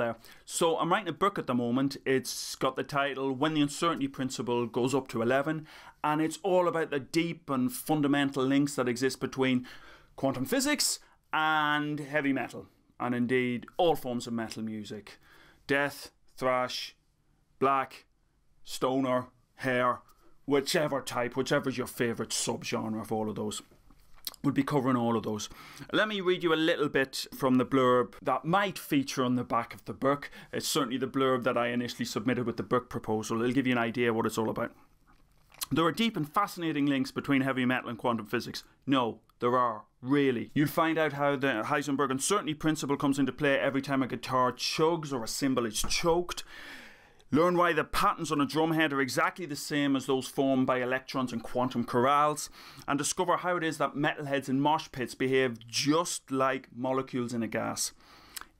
there. So I'm writing a book at the moment. It's got the title When the Uncertainty Principle Goes Up to 11, and it's all about the deep and fundamental links that exist between quantum physics and heavy metal, and indeed all forms of metal music death, thrash, black, stoner, hair, whichever type, whichever is your favourite subgenre of all of those. We'll be covering all of those. Let me read you a little bit from the blurb that might feature on the back of the book. It's certainly the blurb that I initially submitted with the book proposal. It'll give you an idea what it's all about. There are deep and fascinating links between heavy metal and quantum physics. No, there are, really. You'll find out how the Heisenberg uncertainty principle comes into play every time a guitar chugs or a cymbal is choked. Learn why the patterns on a drumhead are exactly the same as those formed by electrons in quantum corrals, and discover how it is that metalheads in mosh pits behave just like molecules in a gas.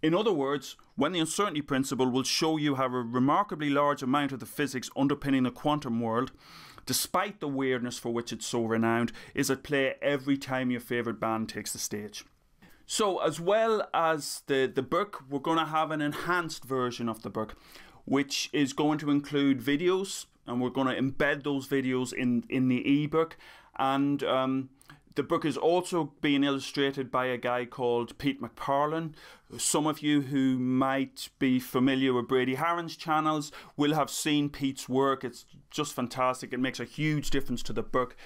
In other words, when the uncertainty principle will show you how a remarkably large amount of the physics underpinning the quantum world, despite the weirdness for which it's so renowned, is at play every time your favourite band takes the stage. So, as well as the, the book, we're going to have an enhanced version of the book which is going to include videos, and we're going to embed those videos in in the ebook. And um, the book is also being illustrated by a guy called Pete McPartlin. Some of you who might be familiar with Brady Haran's channels will have seen Pete's work. It's just fantastic. It makes a huge difference to the book.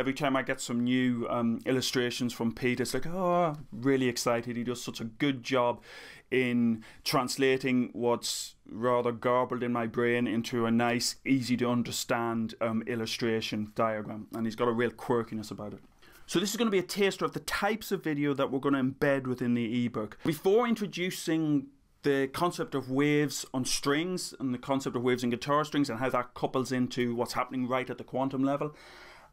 Every time I get some new um, illustrations from Peter, it's like, oh, really excited. He does such a good job in translating what's rather garbled in my brain into a nice, easy to understand um, illustration diagram. And he's got a real quirkiness about it. So this is going to be a taster of the types of video that we're going to embed within the ebook. Before introducing the concept of waves on strings and the concept of waves in guitar strings and how that couples into what's happening right at the quantum level,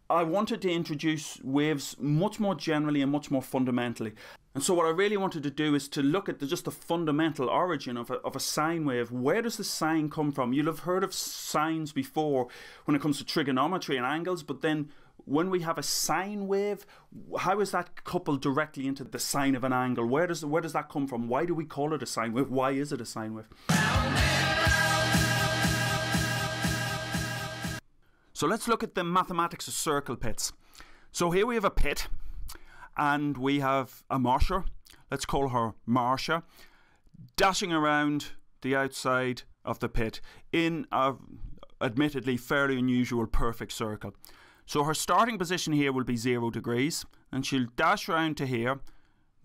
I wanted to introduce waves much more generally and much more fundamentally. And so what I really wanted to do is to look at the, just the fundamental origin of a, of a sine wave. Where does the sine come from? You'll have heard of sines before when it comes to trigonometry and angles, but then when we have a sine wave, how is that coupled directly into the sine of an angle? Where does, where does that come from? Why do we call it a sine wave? Why is it a sine wave? So let's look at the mathematics of circle pits. So here we have a pit and we have a marsher. Let's call her Marcia, dashing around the outside of the pit in a admittedly fairly unusual perfect circle. So her starting position here will be 0 degrees and she'll dash around to here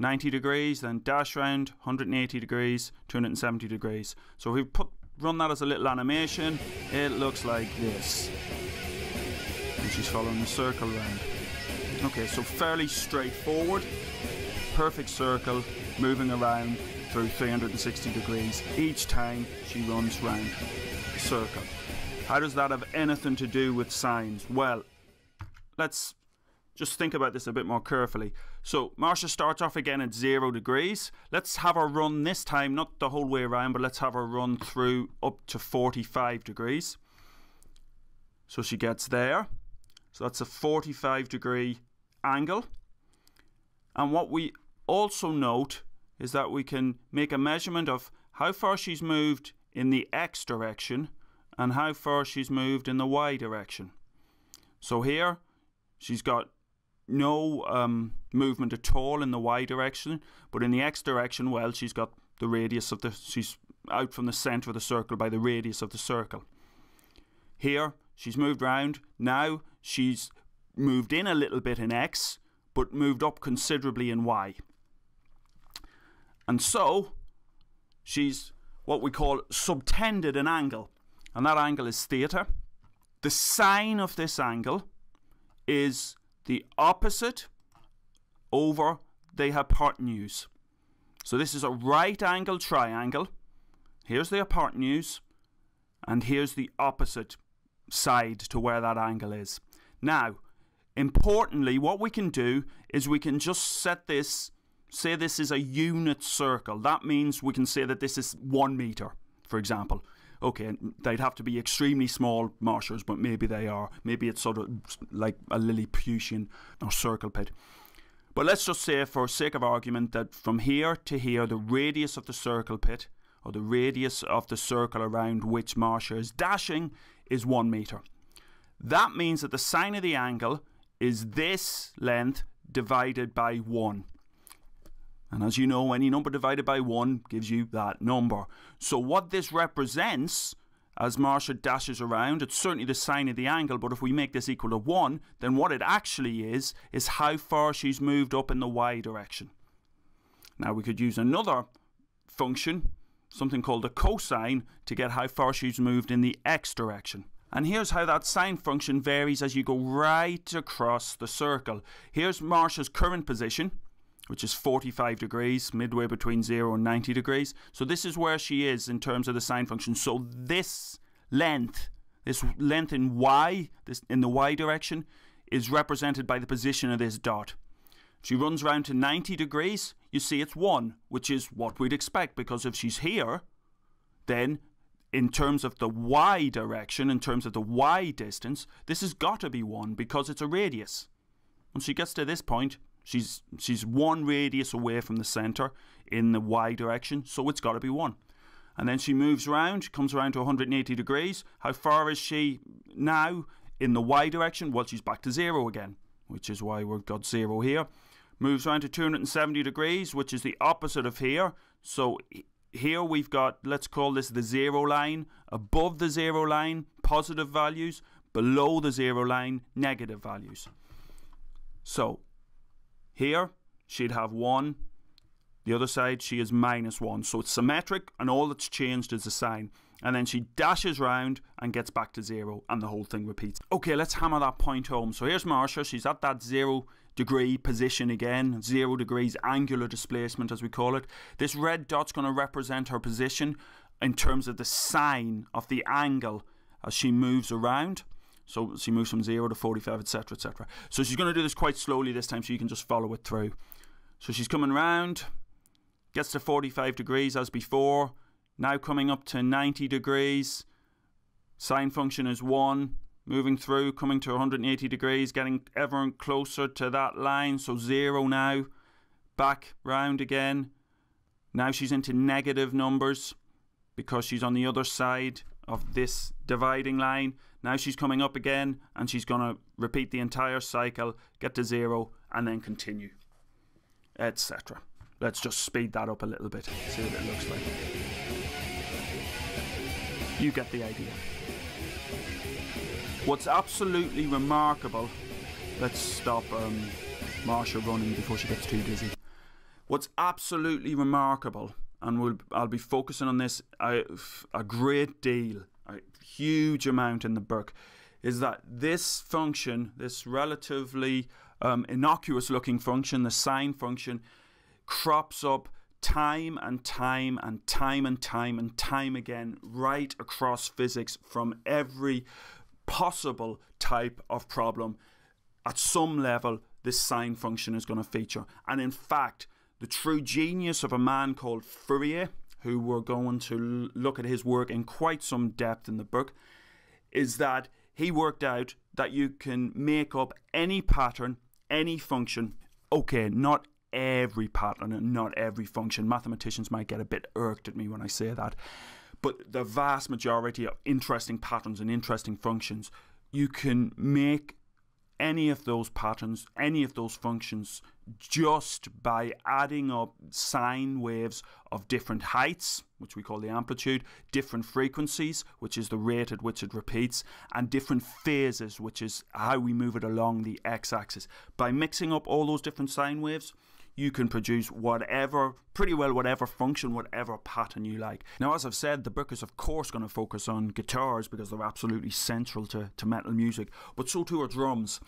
90 degrees then dash around 180 degrees 270 degrees. So if we put run that as a little animation it looks like this she's following the circle round. Okay, so fairly straightforward, perfect circle, moving around through 360 degrees each time she runs round the circle. How does that have anything to do with sines? Well, let's just think about this a bit more carefully. So Marcia starts off again at zero degrees. Let's have her run this time, not the whole way around, but let's have her run through up to 45 degrees. So she gets there. So that's a 45 degree angle. And what we also note is that we can make a measurement of how far she's moved in the x direction and how far she's moved in the y direction. So here she's got no um, movement at all in the y direction, but in the x direction, well, she's got the radius of the, she's out from the centre of the circle by the radius of the circle. Here she's moved round. Now she's moved in a little bit in X, but moved up considerably in y. And so she's what we call subtended an angle, and that angle is theta. The sine of this angle is the opposite over the hypotenuse. So this is a right angle triangle. Here's the hypotenuse, and here's the opposite side to where that angle is. Now, importantly, what we can do is we can just set this, say this is a unit circle. That means we can say that this is one meter, for example. Okay, they'd have to be extremely small marshers, but maybe they are. Maybe it's sort of like a Lilliputian or circle pit. But let's just say, for sake of argument, that from here to here, the radius of the circle pit, or the radius of the circle around which Marsha is dashing, is one meter. That means that the sine of the angle is this length divided by 1. And as you know, any number divided by 1 gives you that number. So what this represents as Marsha dashes around, it's certainly the sine of the angle, but if we make this equal to 1, then what it actually is, is how far she's moved up in the y direction. Now we could use another function, something called a cosine, to get how far she's moved in the x direction. And here's how that sine function varies as you go right across the circle. Here's Marsha's current position, which is 45 degrees, midway between 0 and 90 degrees. So this is where she is in terms of the sine function. So this length, this length in y, this in the y direction, is represented by the position of this dot. She runs round to 90 degrees, you see it's 1, which is what we'd expect, because if she's here, then in terms of the y direction, in terms of the y distance, this has got to be 1 because it's a radius. Once she gets to this point, She's she's one radius away from the centre in the y direction, so it's got to be one. And then she moves around, comes around to 180 degrees. How far is she now in the y direction? Well, she's back to zero again, which is why we've got zero here. Moves around to 270 degrees, which is the opposite of here. So here we've got, let's call this the zero line. Above the zero line, positive values. Below the zero line, negative values. So here, she'd have 1. The other side, she is minus 1. So it's symmetric, and all that's changed is the sign. And then she dashes round and gets back to 0, and the whole thing repeats. Okay, let's hammer that point home. So here's Marsha. She's at that 0 degree position again, 0 degrees angular displacement, as we call it. This red dot's going to represent her position in terms of the sine of the angle as she moves around. So she moves from 0 to 45, etc., etc. So she's going to do this quite slowly this time so you can just follow it through. So she's coming round, gets to 45 degrees as before, now coming up to 90 degrees. Sine function is 1, moving through, coming to 180 degrees, getting ever closer to that line. So 0 now, back round again. Now she's into negative numbers because she's on the other side of this dividing line. Now she's coming up again and she's going to repeat the entire cycle, get to zero, and then continue, etc. Let's just speed that up a little bit, see what it looks like. You get the idea. What's absolutely remarkable, let's stop um, Marsha running before she gets too dizzy. What's absolutely remarkable, and we'll, I'll be focusing on this a, a great deal a huge amount in the book, is that this function, this relatively um, innocuous looking function, the sine function, crops up time and time and time and time and time again right across physics from every possible type of problem. At some level, this sine function is going to feature. And in fact, the true genius of a man called Fourier, who we're going to look at his work in quite some depth in the book, is that he worked out that you can make up any pattern, any function. Okay, not every pattern and not every function. Mathematicians might get a bit irked at me when I say that. But the vast majority of interesting patterns and interesting functions, you can make any of those patterns, any of those functions, just by adding up sine waves of different heights, which we call the amplitude, different frequencies, which is the rate at which it repeats, and different phases, which is how we move it along the x axis. By mixing up all those different sine waves, you can produce whatever, pretty well whatever function, whatever pattern you like. Now, as I've said, the book is of course going to focus on guitars because they're absolutely central to, to metal music, but so too are drums.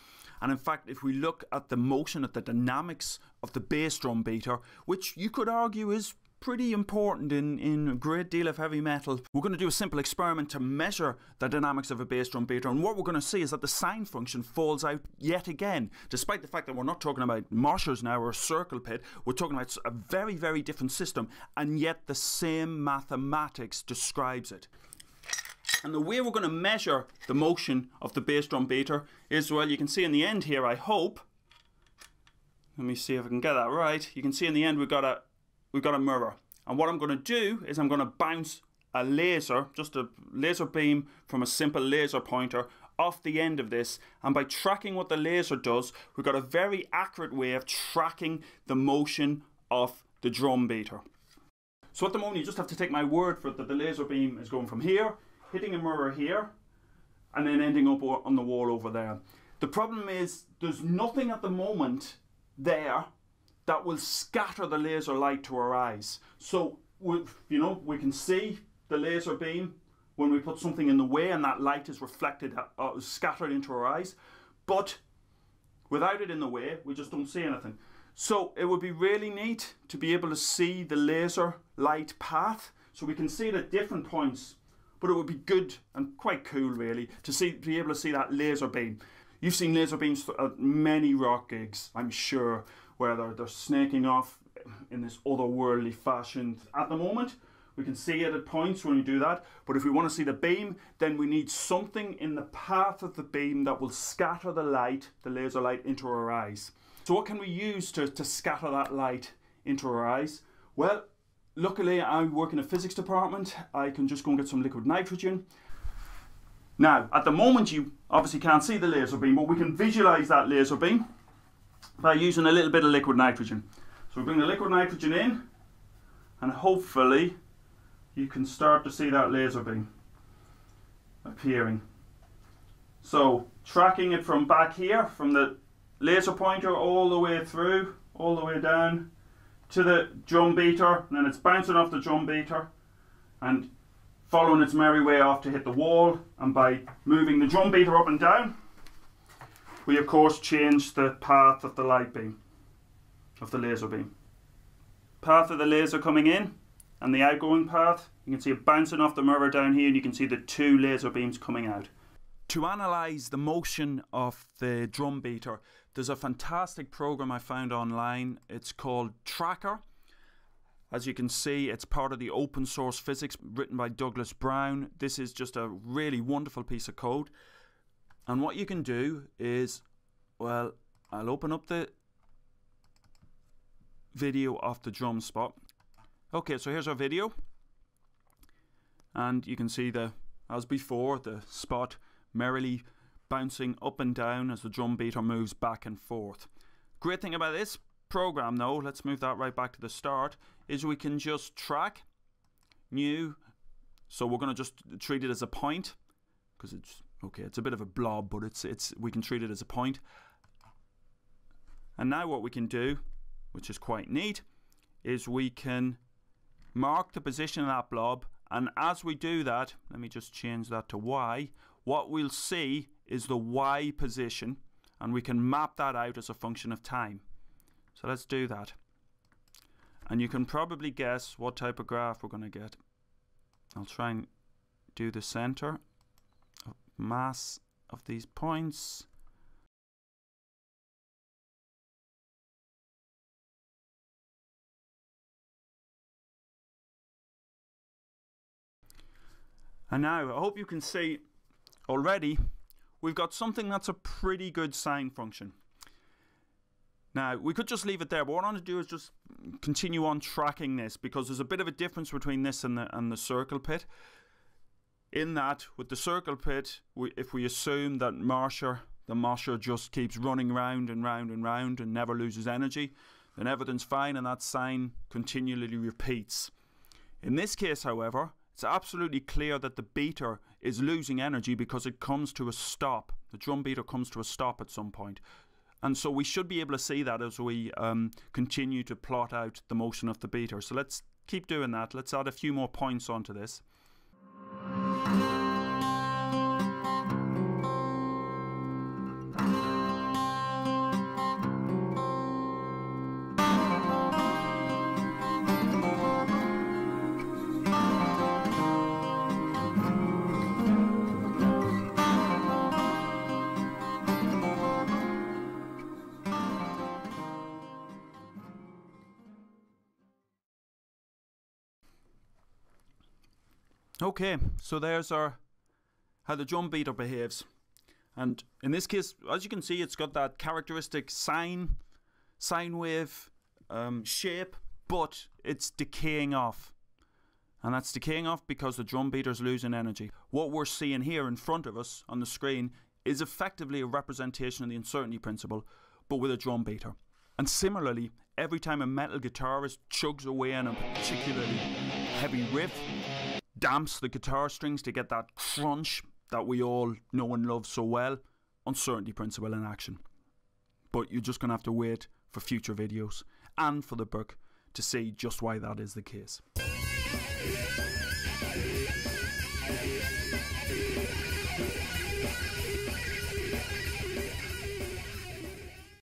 And in fact, if we look at the motion, at the dynamics of the bass drum beater, which you could argue is pretty important in, in a great deal of heavy metal. We're going to do a simple experiment to measure the dynamics of a bass drum beater, and what we're going to see is that the sine function falls out yet again. Despite the fact that we're not talking about Marshers now or a circle pit, we're talking about a very, very different system, and yet the same mathematics describes it. And the way we're going to measure the motion of the bass drum beater is, well, you can see in the end here, I hope, let me see if I can get that right. You can see in the end we've got a we've got a mirror. And what I'm going to do is I'm going to bounce a laser, just a laser beam from a simple laser pointer off the end of this and by tracking what the laser does we've got a very accurate way of tracking the motion of the drum beater. So at the moment you just have to take my word for it that the laser beam is going from here, hitting a mirror here and then ending up on the wall over there. The problem is there's nothing at the moment there that will scatter the laser light to our eyes. So, we, you know, we can see the laser beam when we put something in the way and that light is reflected, uh, uh, scattered into our eyes. But without it in the way, we just don't see anything. So it would be really neat to be able to see the laser light path so we can see it at different points. But it would be good and quite cool really to see to be able to see that laser beam. You've seen laser beams at many rock gigs, I'm sure where they're, they're snaking off in this otherworldly fashion. At the moment, we can see it at points when we do that, but if we want to see the beam, then we need something in the path of the beam that will scatter the light, the laser light, into our eyes. So what can we use to, to scatter that light into our eyes? Well, luckily I work in a physics department. I can just go and get some liquid nitrogen. Now, at the moment you obviously can't see the laser beam, but we can visualize that laser beam by using a little bit of liquid nitrogen. So we bring the liquid nitrogen in and hopefully you can start to see that laser beam appearing. So tracking it from back here, from the laser pointer all the way through, all the way down to the drum beater, and then it's bouncing off the drum beater and following its merry way off to hit the wall, and by moving the drum beater up and down, we of course change the path of the light beam, of the laser beam. Path of the laser coming in and the outgoing path, you can see it bouncing off the mirror down here and you can see the two laser beams coming out. To analyse the motion of the drum beater, there's a fantastic program I found online. It's called Tracker. As you can see, it's part of the open source physics written by Douglas Brown. This is just a really wonderful piece of code. And what you can do is, well, I'll open up the video of the drum spot. Okay, so here's our video. And you can see the, as before, the spot merrily bouncing up and down as the drum beater moves back and forth. Great thing about this program though, let's move that right back to the start, is we can just track new. So we're going to just treat it as a point because it's Okay, it's a bit of a blob, but it's it's we can treat it as a point. And now what we can do, which is quite neat, is we can mark the position of that blob and as we do that, let me just change that to Y, what we'll see is the Y position and we can map that out as a function of time. So let's do that. And you can probably guess what type of graph we're going to get. I'll try and do the center mass of these points. And now, I hope you can see already, we've got something that's a pretty good sine function. Now, we could just leave it there, but what I want to do is just continue on tracking this because there's a bit of a difference between this and the, and the circle pit in that with the circle pit we, if we assume that Marsher the mosher just keeps running round and round and round and never loses energy, then everything's fine and that sine continually repeats. In this case, however, it's absolutely clear that the beater is losing energy because it comes to a stop. The drum beater comes to a stop at some point. And so we should be able to see that as we um, continue to plot out the motion of the beater. So let's keep doing that. Let's add a few more points onto this. Thank you. Okay, so there's our how the drum beater behaves. And in this case, as you can see, it's got that characteristic sine, sine wave um, shape, but it's decaying off. And that's decaying off because the drum beater's losing energy. What we're seeing here in front of us on the screen is effectively a representation of the uncertainty principle, but with a drum beater. And similarly, every time a metal guitarist chugs away on a particularly heavy riff, damps the guitar strings to get that crunch that we all know and love so well. Uncertainty principle in action. But you're just going to have to wait for future videos and for the book to see just why that is the case.